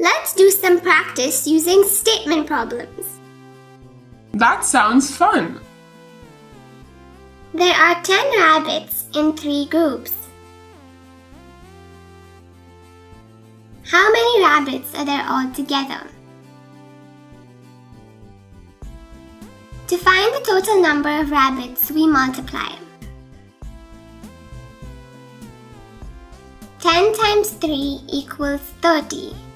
Let's do some practice using statement problems. That sounds fun. There are 10 rabbits in three groups. How many rabbits are there all together? To find the total number of rabbits, we multiply. 10 times 3 equals 30.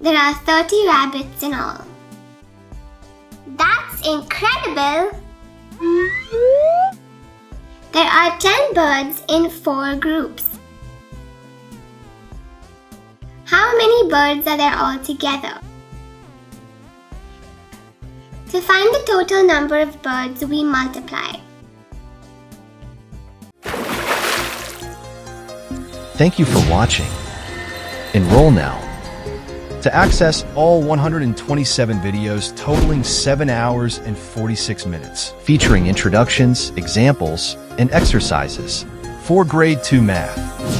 There are 30 rabbits in all. That's incredible! There are 10 birds in 4 groups. How many birds are there altogether? To find the total number of birds, we multiply. Thank you for watching. Enroll now. To access all 127 videos totaling 7 hours and 46 minutes, featuring introductions, examples, and exercises for Grade 2 Math.